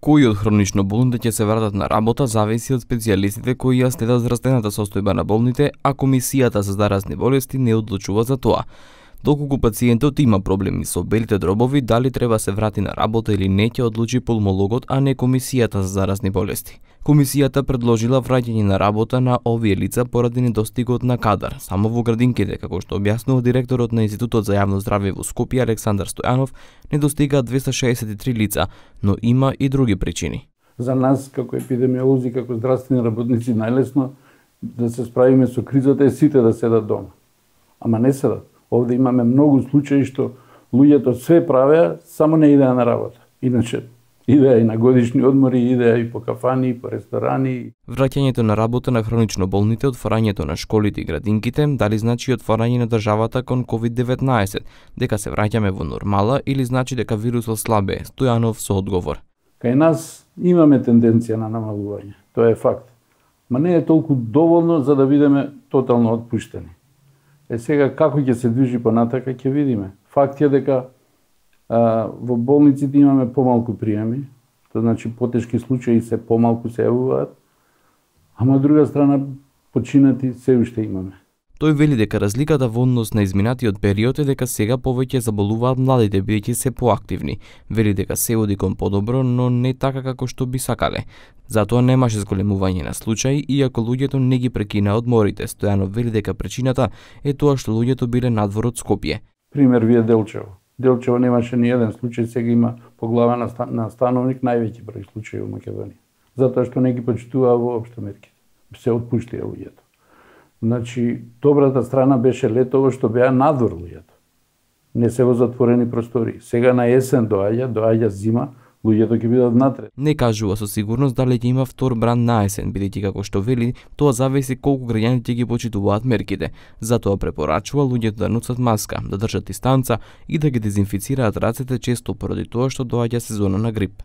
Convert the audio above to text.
Кои од хронично болните ќе се вратат на работа зависи од специјалистите кои ја следат здравствената состојба на болните, а Комисијата за заразни болести не одлучува за тоа. Доколку пациентот има проблеми со белите дробови, дали треба се врати на работа или не ќе одлучи пулмологот, а не Комисијата за заразни болести. Комисијата предложила враќање на работа на овие лица поради недостигот на кадар, само во градинките, како што објаснува директорот на Институтот за јавно здравје во Скопје Александар Стојанов, недостигаат 263 лица, но има и други причини. За нас како епидемиолози, како здравствени работници најлесно да се справиме со кризата е сите да седат дома. Ама не седат Овде имаме многу случаи што луѓето све правеа, само не идеа на работа. Иначе идеа и на годишни одмори, идеа и по кафани, и по ресторани. Враќањето на работа на хронично болните, отварањето на школите и градинките, дали значи отварање на државата кон COVID-19, дека се враќаме во нормала или значи дека вирусот слабе, Стојанов со одговор. Кај нас имаме тенденција на намалување, тоа е факт. Ма не е толку доволно за да бидеме тотално отпуштени. Е сега како ќе се движи понатака ќе видиме. Факт е дека а, во болниците имаме помалку приеми, тоа значи потешки случаи се помалку се јавуваат, ама од друга страна починати се уште имаме. Тој вели дека разликата во однос на изминатиот период е дека сега повеќе заболуваат младите бидејќи се поактивни. Вели дека се оди кон подобро, но не така како што би сакале. Затоа немаше зголемување на случаи, иако луѓето не ги прекина одморите. Стојанов вели дека причината е тоа што луѓето биле надвор од Скопје. Пример вие Делчево. Делчево немаше ни еден случај, сега има по глава на, стан, на становник највеќи број случаи во Македонија. Затоа што не ги почитуваа воопшто мерките. Се отпуштија луѓето. Значи, добрата страна беше летово што беа надвор луѓето. Не се во затворени простори. Сега на есен доаѓа, доаѓа зима, луѓето ќе бидат внатре. Не кажува со сигурност дали ќе има втор бран на есен, бидејќи како што вели, тоа зависи колку граѓаните ги почитуваат мерките. Затоа препорачува луѓето да носат маска, да држат дистанца и да ги дезинфицираат рацете често поради тоа што доаѓа сезона на грип.